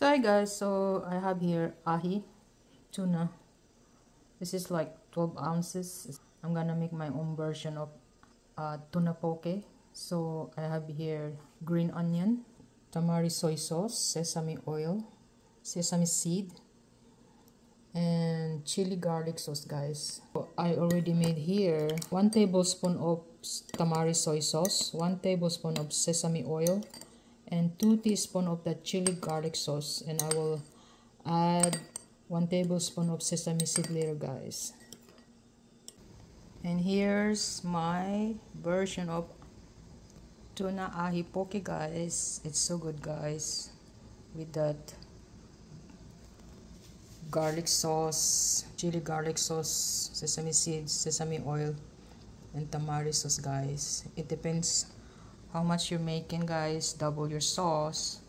So hi guys, so I have here ahi tuna. This is like 12 ounces. I'm gonna make my own version of uh, tuna poke. So I have here green onion, tamari soy sauce, sesame oil, sesame seed, and chili garlic sauce guys. I already made here 1 tablespoon of tamari soy sauce, 1 tablespoon of sesame oil, and 2 teaspoon of the chili garlic sauce. And I will add 1 tablespoon of sesame seed later guys. And here's my version of tuna ahi poke guys. It's so good guys with that garlic sauce chili garlic sauce sesame seeds sesame oil and tamari sauce guys. It depends how much you're making guys. Double your sauce